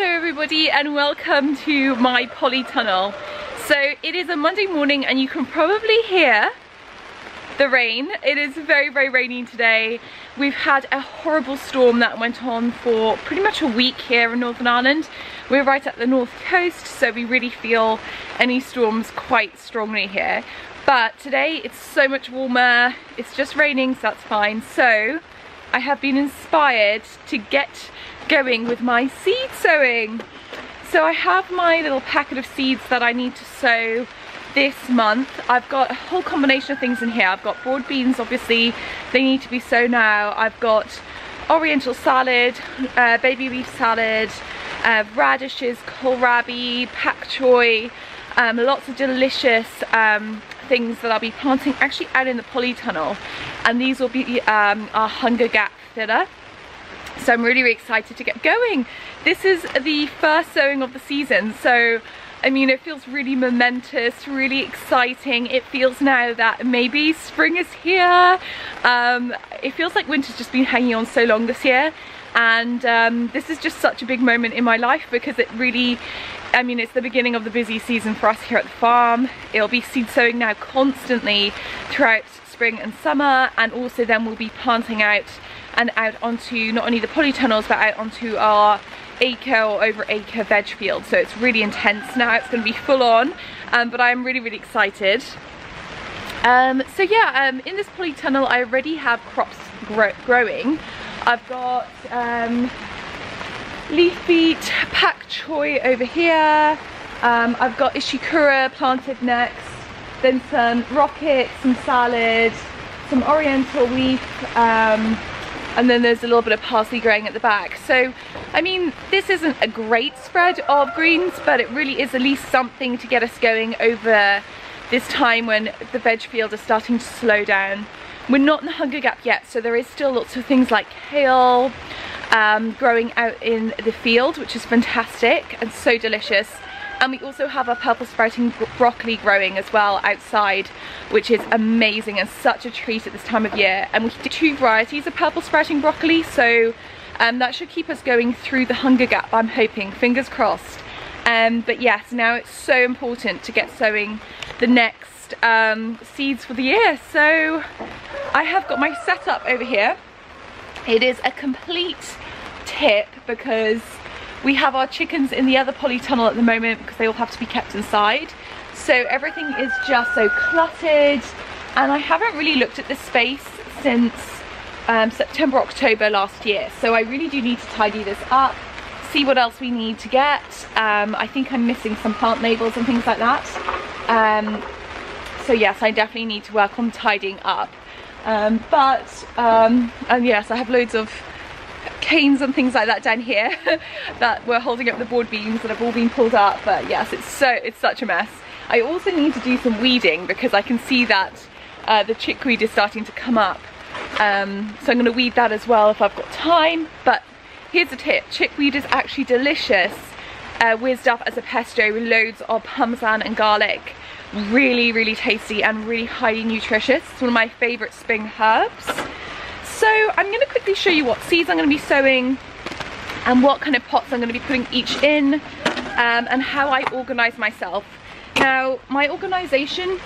Hello everybody and welcome to my polytunnel. So it is a Monday morning and you can probably hear the rain. It is very, very rainy today. We've had a horrible storm that went on for pretty much a week here in Northern Ireland. We're right at the north coast, so we really feel any storms quite strongly here. But today it's so much warmer. It's just raining, so that's fine. So I have been inspired to get going with my seed sowing. So I have my little packet of seeds that I need to sow this month. I've got a whole combination of things in here. I've got broad beans, obviously, they need to be sown now. I've got oriental salad, uh, baby leaf salad, uh, radishes, kohlrabi, pak choi, um, lots of delicious um, things that I'll be planting actually out in the polytunnel. And these will be um, our hunger gap filler. So I'm really, really excited to get going. This is the first sowing of the season, so I mean, it feels really momentous, really exciting. It feels now that maybe spring is here. Um, it feels like winter's just been hanging on so long this year. And um, this is just such a big moment in my life because it really, I mean, it's the beginning of the busy season for us here at the farm. It'll be seed sowing now constantly throughout spring and summer. And also then we'll be planting out and out onto not only the polytunnels, but out onto our acre or over acre veg field. So it's really intense now it's going to be full on um, but I'm really really excited. Um, so yeah um, in this polytunnel I already have crops grow growing. I've got um, leaf beet, pak choi over here. Um, I've got ishikura planted next then some rocket, some salad some oriental leaf and then there's a little bit of parsley growing at the back. So, I mean, this isn't a great spread of greens, but it really is at least something to get us going over this time when the veg field is starting to slow down. We're not in the hunger gap yet, so there is still lots of things like kale um, growing out in the field, which is fantastic and so delicious and we also have our purple sprouting broccoli growing as well outside which is amazing and such a treat at this time of year. And we do two varieties of purple sprouting broccoli so um, that should keep us going through the hunger gap I'm hoping. Fingers crossed. Um, but yes now it's so important to get sowing the next um, seeds for the year. So I have got my setup over here. It is a complete tip because we have our chickens in the other polytunnel at the moment because they all have to be kept inside. So everything is just so cluttered and I haven't really looked at this space since um, September, October last year. So I really do need to tidy this up, see what else we need to get. Um, I think I'm missing some plant labels and things like that. Um, so yes, I definitely need to work on tidying up. Um, but, um, and yes, I have loads of canes and things like that down here that were holding up the broad beans that have all been pulled up. But yes it's so it's such a mess. I also need to do some weeding because I can see that uh, the chickweed is starting to come up. Um, so I'm going to weed that as well if I've got time. But here's a tip. Chickweed is actually delicious uh, whizzed up as a pesto with loads of parmesan and garlic. Really really tasty and really highly nutritious. It's one of my favorite spring herbs so I'm going to quickly show you what seeds I'm going to be sowing and what kind of pots I'm going to be putting each in um, and how I organize myself. Now my organization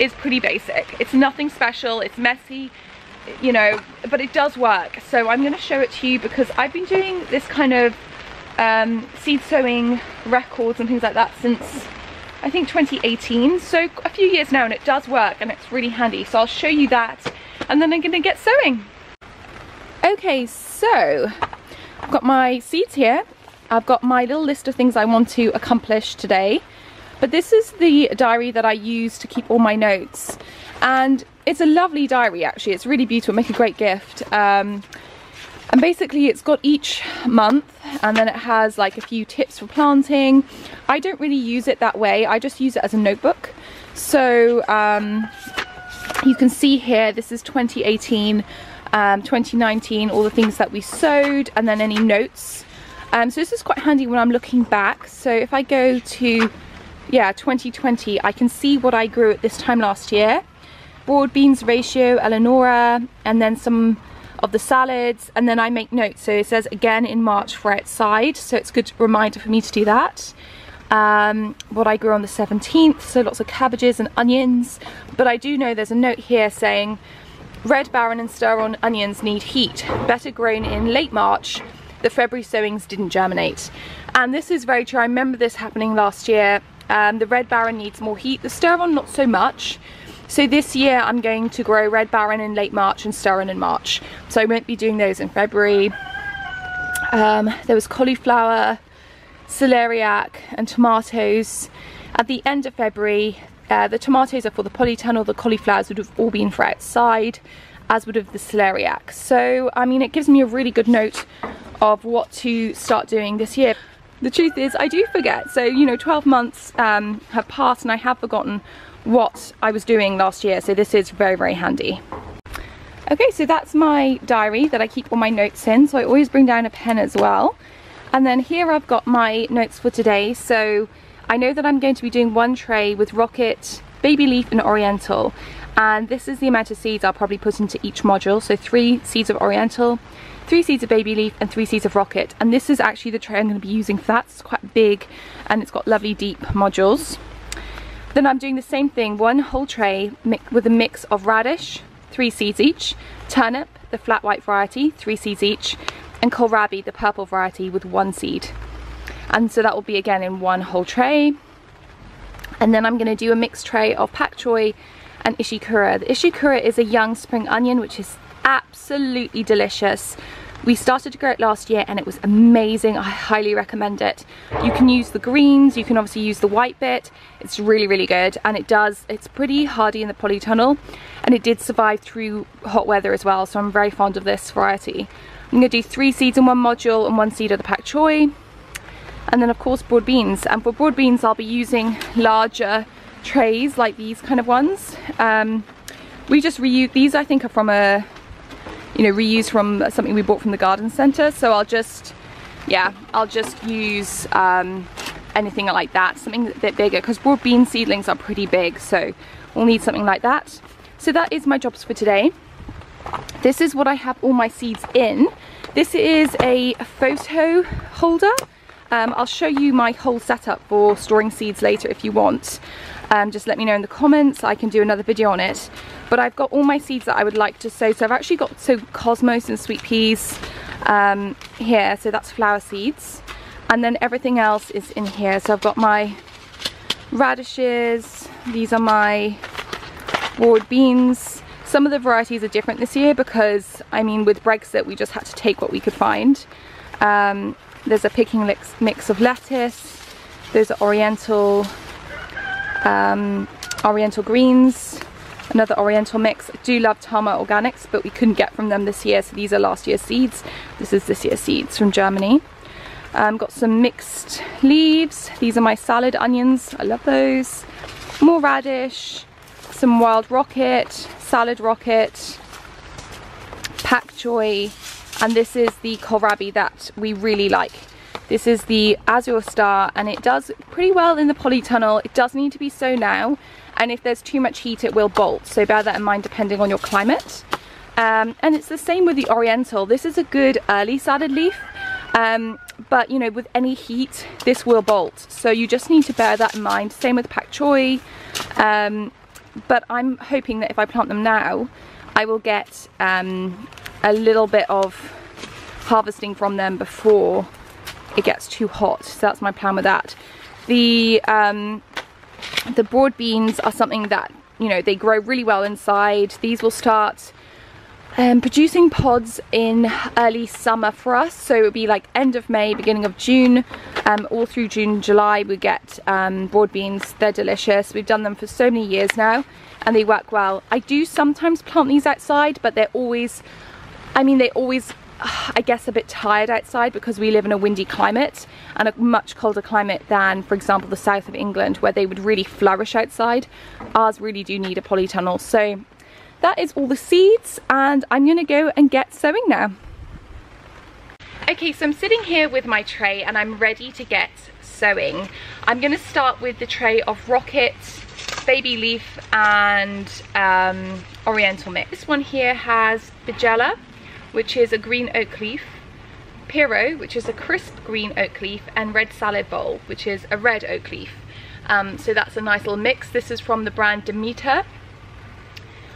is pretty basic. It's nothing special, it's messy, you know, but it does work. So I'm going to show it to you because I've been doing this kind of um, seed sowing records and things like that since I think 2018 so a few years now and it does work and it's really handy so I'll show you that and then I'm gonna get sowing Okay, so I've got my seeds here. I've got my little list of things I want to accomplish today. But this is the diary that I use to keep all my notes. And it's a lovely diary actually. It's really beautiful, make a great gift. Um, and basically it's got each month and then it has like a few tips for planting. I don't really use it that way. I just use it as a notebook. So um, you can see here, this is 2018 um, 2019, all the things that we sewed, and then any notes. Um, so this is quite handy when I'm looking back. So if I go to, yeah, 2020, I can see what I grew at this time last year. Broad beans ratio, Eleonora, and then some of the salads and then I make notes so it says again in March for outside so it's a good reminder for me to do that um, what I grew on the 17th so lots of cabbages and onions but I do know there's a note here saying red baron and Sturon onions need heat. Better grown in late March. The February sowings didn't germinate. And this is very true. I remember this happening last year. Um, the red baron needs more heat. The Sturon not so much. So this year I'm going to grow Red Baron in late March and Sturon in March. So I won't be doing those in February. Um, there was cauliflower, celeriac and tomatoes. At the end of February, uh, the tomatoes are for the polytunnel, the cauliflowers would have all been for outside, as would have the celeriac. So, I mean, it gives me a really good note of what to start doing this year. The truth is, I do forget. So, you know, 12 months um, have passed and I have forgotten what I was doing last year so this is very very handy. Okay so that's my diary that I keep all my notes in so I always bring down a pen as well and then here I've got my notes for today so I know that I'm going to be doing one tray with rocket, baby leaf and oriental. And this is the amount of seeds I'll probably put into each module. So three seeds of oriental three seeds of baby leaf and three seeds of rocket. And this is actually the tray I'm going to be using for that. It's quite big and it's got lovely deep modules. Then I'm doing the same thing, one whole tray with a mix of radish, three seeds each, turnip, the flat white variety, three seeds each, and kohlrabi, the purple variety, with one seed. And so that will be again in one whole tray. And then I'm going to do a mixed tray of pak choi and ishikura. The ishikura is a young spring onion, which is absolutely delicious. We started to grow it last year and it was amazing. I highly recommend it. You can use the greens, you can obviously use the white bit. It's really, really good. And it does, it's pretty hardy in the polytunnel and it did survive through hot weather as well. So I'm very fond of this variety. I'm gonna do three seeds in one module and one seed of the pak choi. And then of course broad beans. And for broad beans, I'll be using larger trays like these kind of ones. Um, we just reuse, these I think are from a you know, reused from something we bought from the garden center. So I'll just, yeah, I'll just use um, anything like that, something a bit bigger, because broad bean seedlings are pretty big, so we'll need something like that. So that is my jobs for today. This is what I have all my seeds in. This is a photo holder. Um, I'll show you my whole setup for storing seeds later if you want. Um, just let me know in the comments. I can do another video on it. But I've got all my seeds that I would like to sow. So I've actually got so cosmos and sweet peas um, here. So that's flower seeds. And then everything else is in here. So I've got my radishes. These are my broad beans. Some of the varieties are different this year because, I mean, with Brexit, we just had to take what we could find. Um, there's a picking mix of lettuce. There's oriental, um, oriental greens another oriental mix. I do love Tamar Organics, but we couldn't get from them this year, so these are last year's seeds. This is this year's seeds from Germany. Um, got some mixed leaves. These are my salad onions. I love those. More radish, some wild rocket, salad rocket, pak choi, and this is the kohlrabi that we really like. This is the Azure Star and it does pretty well in the polytunnel. It does need to be so now and if there's too much heat it will bolt. So bear that in mind depending on your climate. Um, and it's the same with the oriental. This is a good early salad leaf um, but you know with any heat this will bolt. So you just need to bear that in mind. Same with pak choi. Um, but I'm hoping that if I plant them now I will get um, a little bit of harvesting from them before it gets too hot so that's my plan with that the um, the broad beans are something that, you know, they grow really well inside. These will start um, producing pods in early summer for us. So it would be like end of May, beginning of June, um, all through June, July, we get um, broad beans. They're delicious. We've done them for so many years now and they work well. I do sometimes plant these outside, but they're always, I mean, they always I guess a bit tired outside because we live in a windy climate and a much colder climate than for example the south of England where they would really flourish outside. Ours really do need a polytunnel so that is all the seeds and I'm gonna go and get sowing now. Okay so I'm sitting here with my tray and I'm ready to get sowing. I'm gonna start with the tray of rocket, baby leaf and um, oriental mix. This one here has Bigella which is a green oak leaf, Piro, which is a crisp green oak leaf, and Red Salad Bowl, which is a red oak leaf. Um, so that's a nice little mix. This is from the brand Demeter.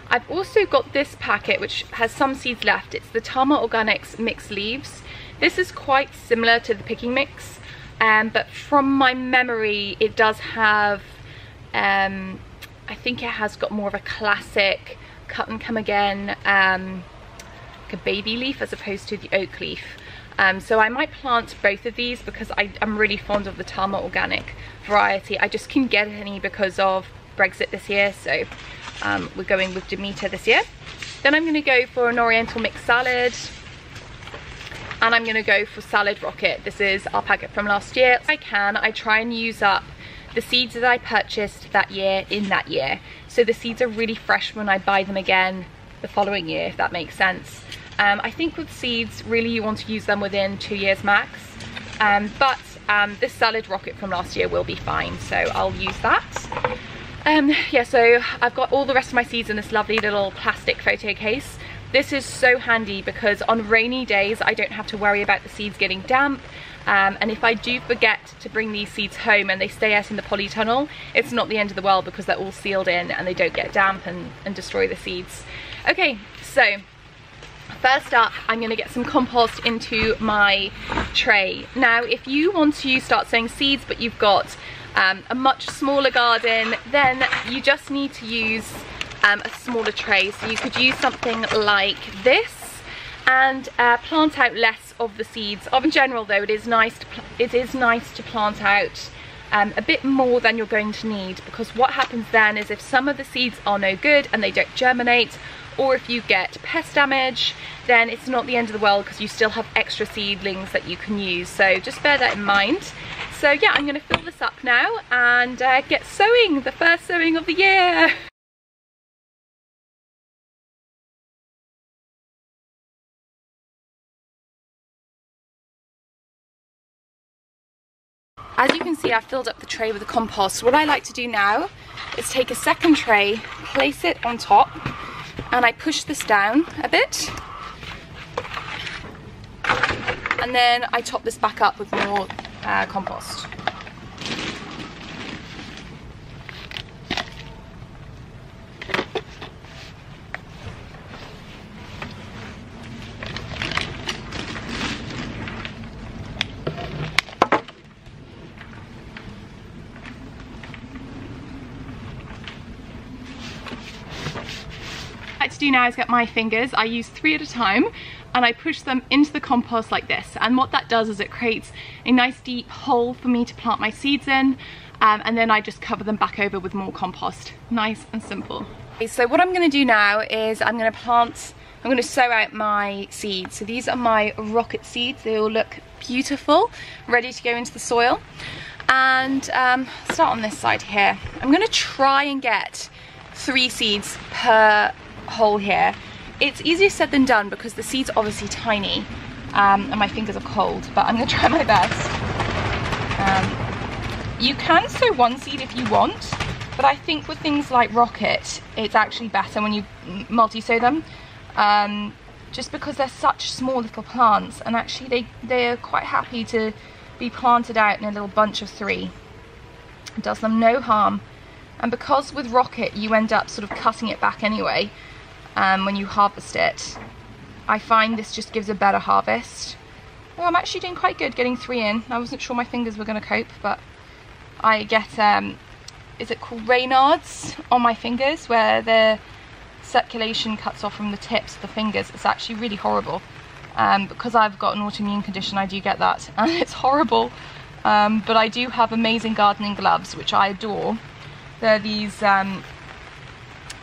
I've also got this packet which has some seeds left. It's the Tamar Organics mixed leaves. This is quite similar to the picking mix, um, but from my memory it does have, um, I think it has got more of a classic cut and come again, um, like a baby leaf as opposed to the oak leaf. Um, so I might plant both of these because I, am really fond of the Tamar organic variety. I just couldn't get any because of Brexit this year, so um, we're going with Demeter this year. Then I'm going to go for an Oriental mixed salad. And I'm going to go for Salad Rocket. This is our packet from last year. If I can, I try and use up the seeds that I purchased that year in that year. So the seeds are really fresh when I buy them again the following year, if that makes sense. Um, I think with seeds, really you want to use them within two years max. Um, but um, this salad rocket from last year will be fine, so I'll use that. Um, yeah, so I've got all the rest of my seeds in this lovely little plastic photo case. This is so handy because on rainy days I don't have to worry about the seeds getting damp um, and if I do forget to bring these seeds home and they stay out in the polytunnel, it's not the end of the world because they're all sealed in and they don't get damp and, and destroy the seeds. Okay, so First up, I'm gonna get some compost into my tray. Now, if you want to start sowing seeds, but you've got um, a much smaller garden, then you just need to use um, a smaller tray. So you could use something like this and uh, plant out less of the seeds. Of in general though, it is nice to, it is nice to plant out um, a bit more than you're going to need because what happens then is if some of the seeds are no good and they don't germinate or if you get pest damage then it's not the end of the world because you still have extra seedlings that you can use. So just bear that in mind. So yeah I'm going to fill this up now and uh, get sowing the first sowing of the year. As you can see, I've filled up the tray with the compost. What I like to do now is take a second tray, place it on top, and I push this down a bit and then I top this back up with more uh, compost. Do now is get my fingers, I use three at a time, and I push them into the compost like this. And what that does is it creates a nice deep hole for me to plant my seeds in, um, and then I just cover them back over with more compost. Nice and simple. Okay, so what I'm gonna do now is I'm gonna plant, I'm gonna sow out my seeds. So these are my rocket seeds. They all look beautiful, ready to go into the soil. And um, start on this side here. I'm gonna try and get three seeds per hole here. It's easier said than done because the seed's are obviously tiny um, and my fingers are cold, but I'm gonna try my best. Um, you can sow one seed if you want, but I think with things like rocket, it's actually better when you multi-sow them. Um, just because they're such small little plants and actually they, they're quite happy to be planted out in a little bunch of three. It does them no harm. And because with rocket you end up sort of cutting it back anyway, um, when you harvest it. I find this just gives a better harvest. I'm actually doing quite good getting three in. I wasn't sure my fingers were going to cope, but I get, um, is it called Raynaud's on my fingers where the circulation cuts off from the tips of the fingers. It's actually really horrible. Um, because I've got an autoimmune condition, I do get that, and it's horrible. Um, but I do have amazing gardening gloves, which I adore. They're these um,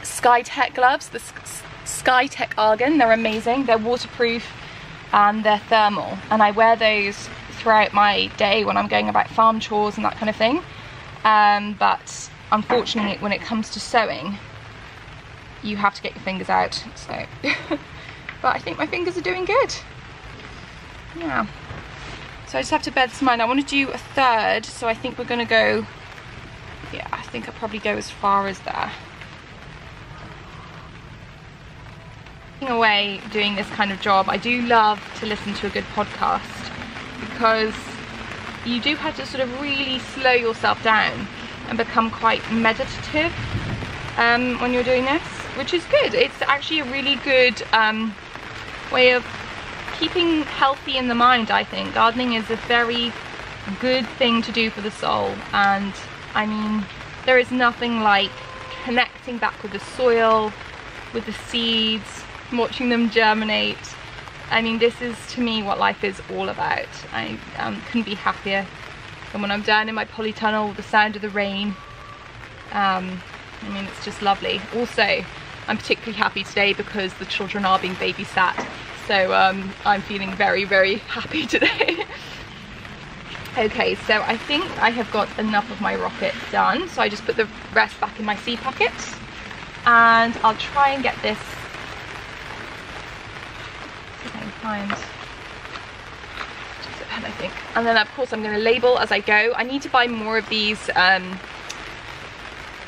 Skytec gloves, the Skytec Argon. They're amazing. They're waterproof and they're thermal. And I wear those throughout my day when I'm going about farm chores and that kind of thing. Um, but unfortunately, when it comes to sewing, you have to get your fingers out. So, but I think my fingers are doing good. Yeah. So I just have to bear this in mind. I want to do a third, so I think we're going to go, yeah, I think I'll probably go as far as there. Away doing this kind of job, I do love to listen to a good podcast because you do have to sort of really slow yourself down and become quite meditative um, when you're doing this, which is good. It's actually a really good um, way of keeping healthy in the mind, I think. Gardening is a very good thing to do for the soul and I mean, there is nothing like connecting back with the soil, with the seeds, watching them germinate. I mean, this is to me what life is all about. I um, couldn't be happier than when I'm down in my polytunnel the sound of the rain. Um, I mean, it's just lovely. Also, I'm particularly happy today because the children are being babysat. So um, I'm feeling very, very happy today. okay, so I think I have got enough of my rocket done. So I just put the rest back in my seed packet. And I'll try and get this find I think. And then of course I'm going to label as I go. I need to buy more of these um,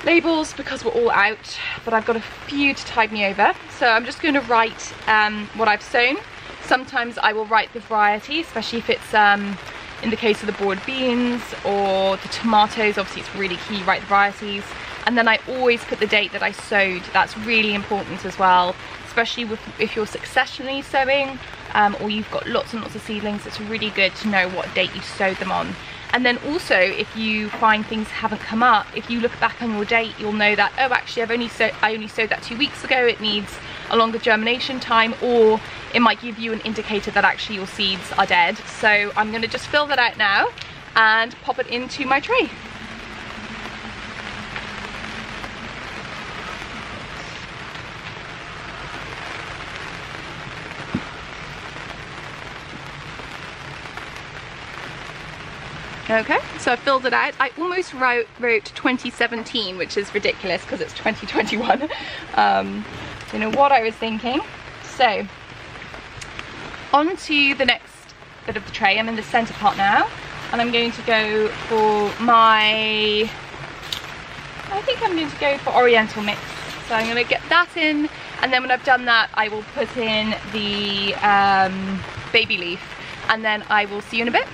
labels because we're all out, but I've got a few to tide me over. So I'm just going to write um, what I've sown. Sometimes I will write the variety, especially if it's um, in the case of the broad beans or the tomatoes, obviously it's really key, write the varieties. And then I always put the date that I sowed. That's really important as well, especially with, if you're successionally sowing um, or you've got lots and lots of seedlings, it's really good to know what date you sowed them on. And then also, if you find things haven't come up, if you look back on your date, you'll know that, oh, actually, I've only sowed, I only sowed that two weeks ago. It needs a longer germination time, or it might give you an indicator that actually your seeds are dead. So I'm gonna just fill that out now and pop it into my tray. Okay, so I filled it out. I almost wrote, wrote 2017, which is ridiculous because it's 2021. Um, you know what I was thinking. So, on to the next bit of the tray. I'm in the center part now, and I'm going to go for my, I think I'm going to go for Oriental mix. So I'm going to get that in, and then when I've done that, I will put in the um, baby leaf, and then I will see you in a bit.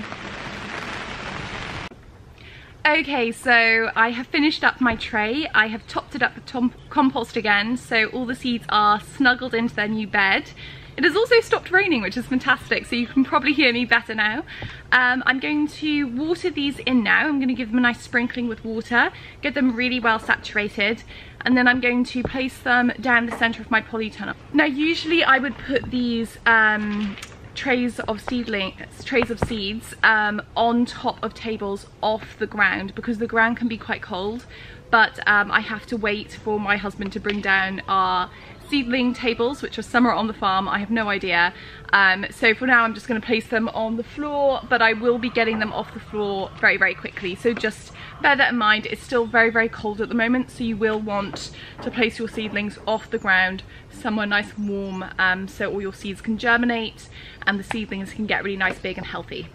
Okay, so I have finished up my tray. I have topped it up with compost again, so all the seeds are snuggled into their new bed. It has also stopped raining, which is fantastic, so you can probably hear me better now. Um, I'm going to water these in now. I'm going to give them a nice sprinkling with water, get them really well saturated, and then I'm going to place them down the center of my polytunnel. Now, usually I would put these um, trays of seedlings, trays of seeds um, on top of tables off the ground because the ground can be quite cold. But um, I have to wait for my husband to bring down our seedling tables which are somewhere on the farm. I have no idea. Um, so for now I'm just going to place them on the floor but I will be getting them off the floor very very quickly. So just bear that in mind it's still very very cold at the moment so you will want to place your seedlings off the ground somewhere nice and warm um, so all your seeds can germinate and the seedlings can get really nice big and healthy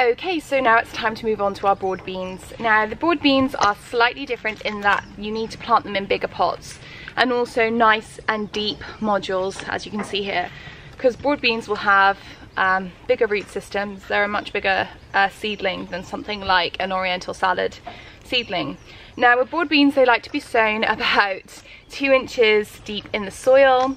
Okay, so now it's time to move on to our broad beans. Now, the broad beans are slightly different in that you need to plant them in bigger pots and also nice and deep modules, as you can see here, because broad beans will have um, bigger root systems. They're a much bigger uh, seedling than something like an oriental salad seedling. Now, with broad beans, they like to be sown about two inches deep in the soil,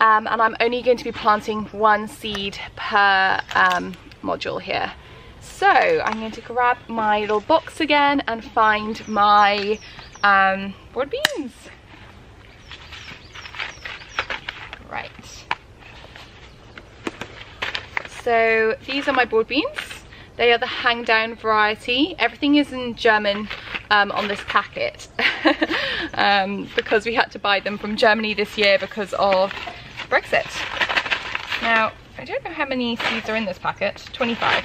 um, and I'm only going to be planting one seed per um, module here. So I'm going to grab my little box again and find my um, broad beans. Right. So these are my broad beans. They are the hang down variety. Everything is in German um, on this packet um, because we had to buy them from Germany this year because of Brexit. Now, I don't know how many seeds are in this packet, 25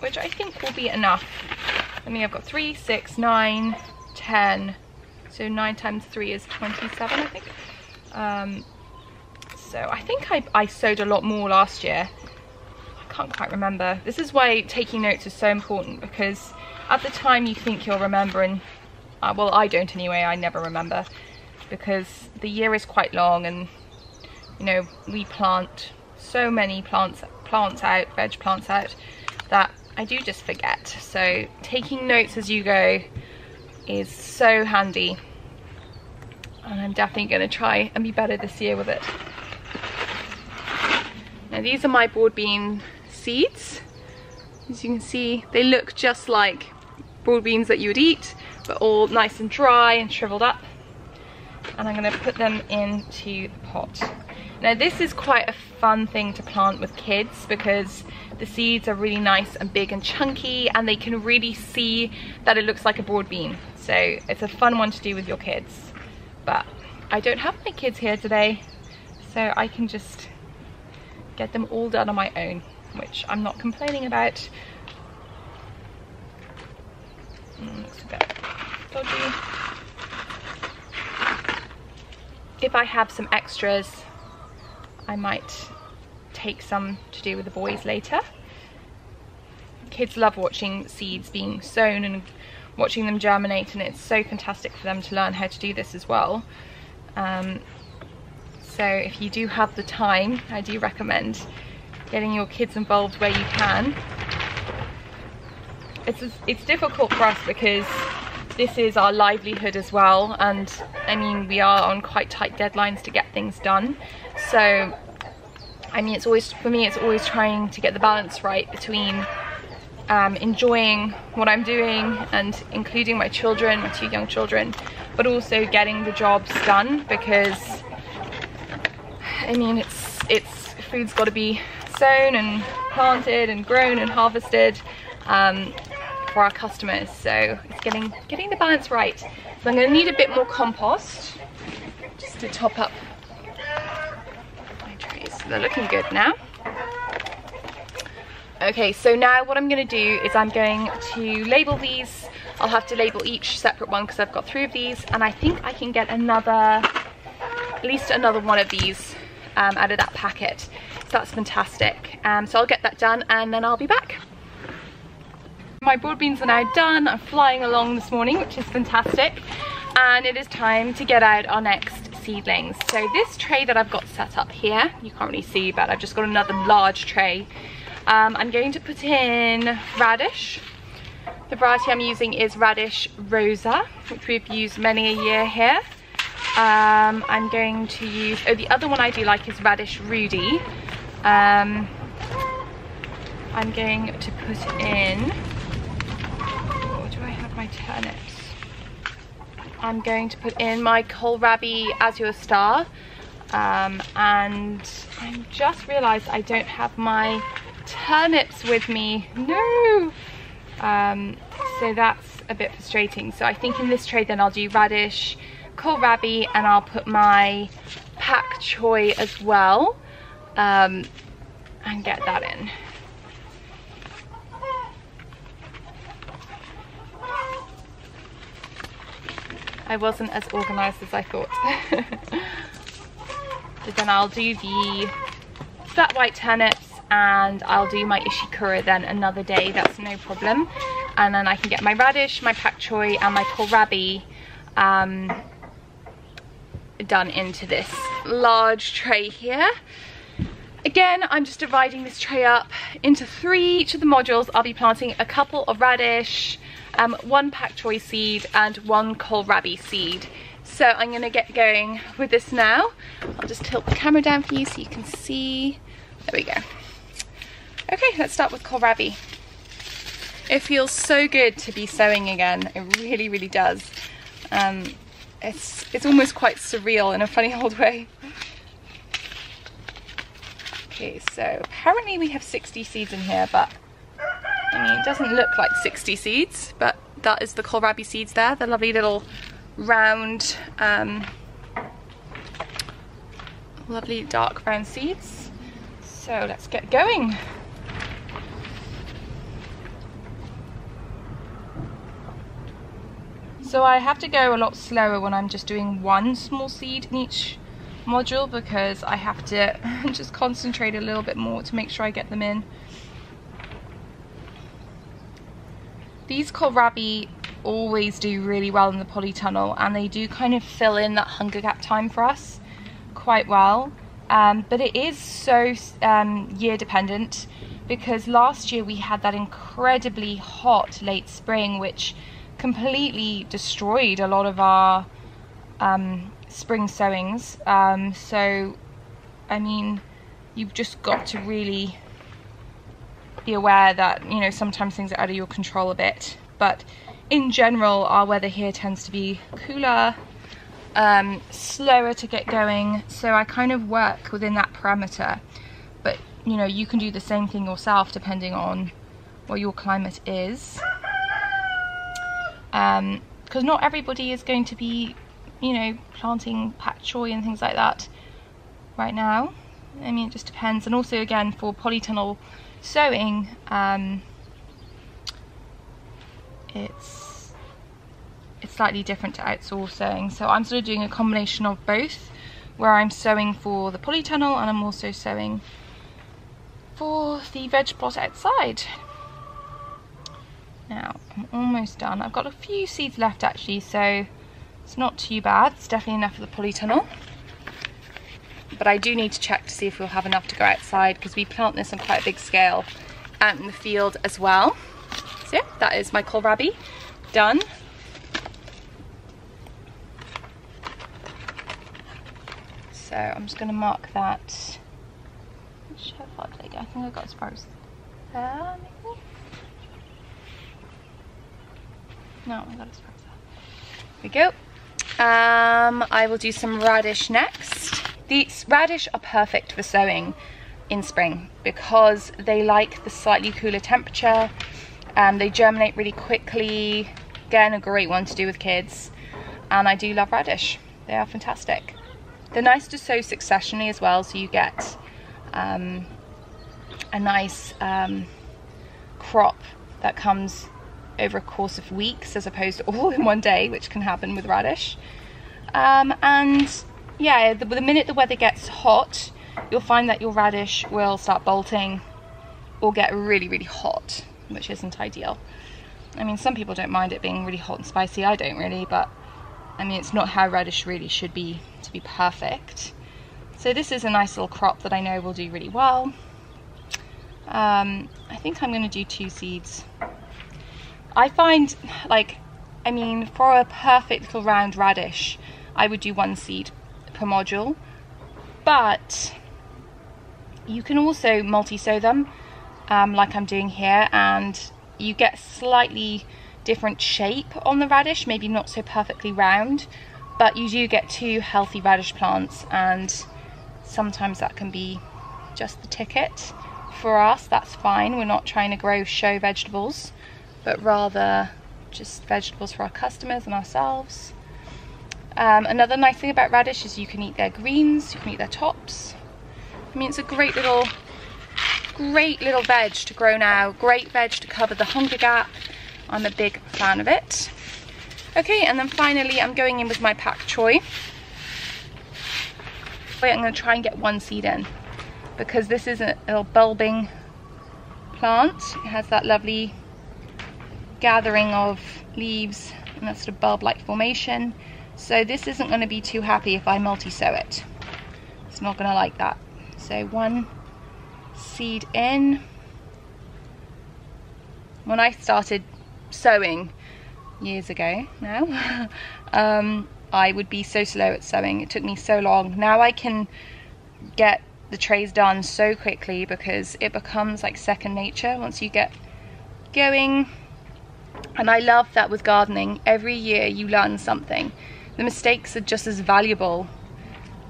which I think will be enough. I mean, I've got three, six, nine, ten. So nine times three is 27, I think. Um, so I think I, I sowed a lot more last year. I can't quite remember. This is why taking notes is so important because at the time you think you're remembering, uh, well I don't anyway, I never remember. because the year is quite long and you know we plant so many plants plants out veg plants out that I do just forget so taking notes as you go is so handy and I'm definitely going to try and be better this year with it now these are my broad bean seeds as you can see they look just like broad beans that you would eat but all nice and dry and shriveled up and I'm going to put them into the pot. Now this is quite a fun thing to plant with kids because the seeds are really nice and big and chunky and they can really see that it looks like a broad bean. So it's a fun one to do with your kids. But I don't have my kids here today so I can just get them all done on my own which I'm not complaining about. Mm, looks a bit dodgy. If I have some extras, I might take some to do with the boys later. Kids love watching seeds being sown and watching them germinate and it's so fantastic for them to learn how to do this as well. Um, so if you do have the time, I do recommend getting your kids involved where you can. It's, it's difficult for us because this is our livelihood as well and I mean we are on quite tight deadlines to get things done so I mean it's always for me it's always trying to get the balance right between um, enjoying what I'm doing and including my children, my two young children, but also getting the jobs done because I mean it's it's food's got to be sown and planted and grown and harvested um, for our customers. So it's getting, getting the balance right. So I'm gonna need a bit more compost just to top up my trays. So they're looking good now. Okay, so now what I'm gonna do is I'm going to label these. I'll have to label each separate one because I've got three of these and I think I can get another, at least another one of these um, out of that packet. So that's fantastic. Um, so I'll get that done and then I'll be back. My broad beans are now done. I'm flying along this morning, which is fantastic. And it is time to get out our next seedlings. So this tray that I've got set up here, you can't really see, but I've just got another large tray. Um, I'm going to put in radish. The variety I'm using is Radish Rosa, which we've used many a year here. Um, I'm going to use, oh the other one I do like is Radish Rudy. Um, I'm going to put in oh, do I have my turnips. I'm going to put in my kohlrabi azure star um, and I just realized I don't have my turnips with me. No! Um, so that's a bit frustrating. So I think in this tray then I'll do radish, kohlrabi and I'll put my pak choi as well um, and get that in. I wasn't as organised as I thought. so then I'll do the flat white turnips and I'll do my ishikura then another day, that's no problem. And then I can get my radish, my pak choi and my kohlrabi um, done into this large tray here. Again, I'm just dividing this tray up into three. Each of the modules, I'll be planting a couple of radish, um, one pak choi seed and one kohlrabi seed. So I'm gonna get going with this now. I'll just tilt the camera down for you so you can see. There we go. Okay, let's start with kohlrabi. It feels so good to be sewing again. It really, really does. Um, it's, it's almost quite surreal in a funny old way. Okay, so apparently we have 60 seeds in here, but I mean, it doesn't look like 60 seeds, but that is the kohlrabi seeds there. The lovely little round, um, lovely dark brown seeds. So let's get going. So I have to go a lot slower when I'm just doing one small seed in each module because I have to just concentrate a little bit more to make sure I get them in. These kohlrabi always do really well in the polytunnel and they do kind of fill in that hunger gap time for us quite well. Um, but it is so um, year dependent because last year we had that incredibly hot late spring which completely destroyed a lot of our um, spring sowings. Um, so, I mean, you've just got to really be aware that, you know, sometimes things are out of your control a bit. But in general, our weather here tends to be cooler, um, slower to get going. So I kind of work within that parameter. But, you know, you can do the same thing yourself depending on what your climate is. Because um, not everybody is going to be, you know, planting pak choi and things like that right now. I mean, it just depends. And also, again, for polytunnel sowing, um, it's it's slightly different to outsourced sowing. So I'm sort of doing a combination of both, where I'm sowing for the polytunnel and I'm also sowing for the veg plot outside. Now, I'm almost done. I've got a few seeds left actually, so it's not too bad. It's definitely enough for the polytunnel. But I do need to check to see if we'll have enough to go outside because we plant this on quite a big scale out in the field as well. So yeah, that is my kohlrabi done. So I'm just going to mark that. I think I got as there, maybe? No, I got we go. Um, I will do some radish next. These radish are perfect for sowing in spring because they like the slightly cooler temperature um, they germinate really quickly. Again, a great one to do with kids. And I do love radish. They are fantastic. They're nice to sow successionally as well, so you get um, a nice um, crop that comes over a course of weeks as opposed to all in one day, which can happen with radish. Um, and yeah, the, the minute the weather gets hot, you'll find that your radish will start bolting or get really, really hot which isn't ideal. I mean, some people don't mind it being really hot and spicy. I don't really, but I mean, it's not how radish really should be to be perfect. So this is a nice little crop that I know will do really well. Um, I think I'm going to do two seeds. I find, like, I mean, for a perfect little round radish, I would do one seed per module. But you can also multi-sow them um, like I'm doing here and you get slightly different shape on the radish, maybe not so perfectly round, but you do get two healthy radish plants and sometimes that can be just the ticket. For us, that's fine. We're not trying to grow show vegetables, but rather just vegetables for our customers and ourselves. Um, another nice thing about radish is you can eat their greens, you can eat their tops. I mean, it's a great little great little veg to grow now. Great veg to cover the hunger gap. I'm a big fan of it. Okay, and then finally I'm going in with my pak choi. Wait, I'm going to try and get one seed in because this is a little bulbing plant. It has that lovely gathering of leaves and that sort of bulb-like formation. So this isn't going to be too happy if I multi-sow it. It's not going to like that. So one seed in. When I started sowing years ago now, um, I would be so slow at sowing. It took me so long. Now I can get the trays done so quickly because it becomes like second nature once you get going. And I love that with gardening. Every year you learn something. The mistakes are just as valuable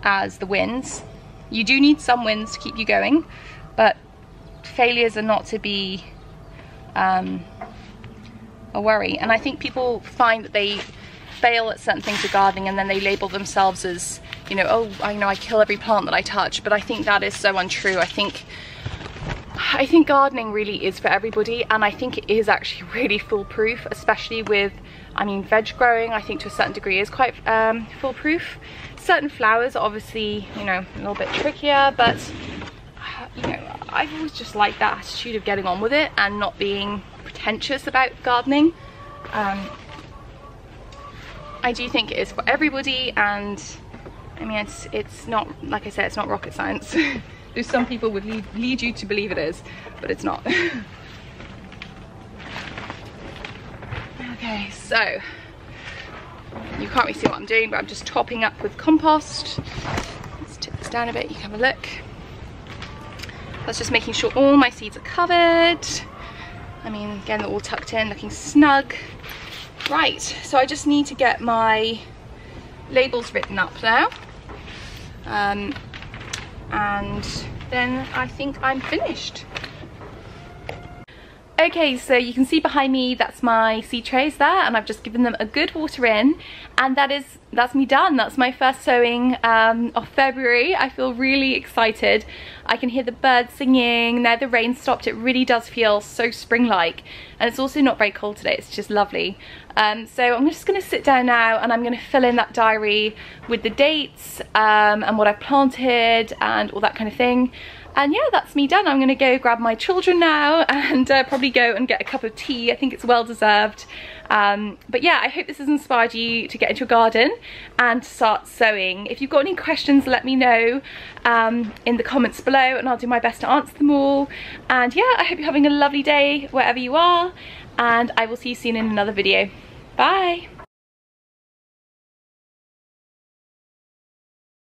as the wins. You do need some wins to keep you going, but failures are not to be um, a worry. And I think people find that they fail at certain things with gardening and then they label themselves as, you know, oh, I know I kill every plant that I touch. But I think that is so untrue. I think I think gardening really is for everybody and I think it is actually really foolproof, especially with, I mean, veg growing, I think to a certain degree is quite um, foolproof. Certain flowers are obviously, you know, a little bit trickier, but you know, I've always just liked that attitude of getting on with it and not being pretentious about gardening. Um, I do think it is for everybody and I mean it's it's not like I said it's not rocket science There's some people would lead, lead you to believe it is but it's not. Okay so you can't really see what I'm doing but I'm just topping up with compost. Let's tip this down a bit you can have a look. That's just making sure all my seeds are covered. I mean again they're all tucked in looking snug. Right, so I just need to get my labels written up now. Um, and then I think I'm finished. Okay, so you can see behind me, that's my seed trays there, and I've just given them a good water in, and that is, that's me done. That's my first sowing um, of February. I feel really excited. I can hear the birds singing, now the rain stopped, it really does feel so spring-like, and it's also not very cold today, it's just lovely. Um, so I'm just gonna sit down now and I'm gonna fill in that diary with the dates um, and what I've planted and all that kind of thing. And yeah, that's me done. I'm gonna go grab my children now and uh, probably go and get a cup of tea. I think it's well deserved. Um, but yeah, I hope this has inspired you to get into your garden and start sowing. If you've got any questions, let me know um, in the comments below and I'll do my best to answer them all. And yeah, I hope you're having a lovely day wherever you are and I will see you soon in another video. Bye!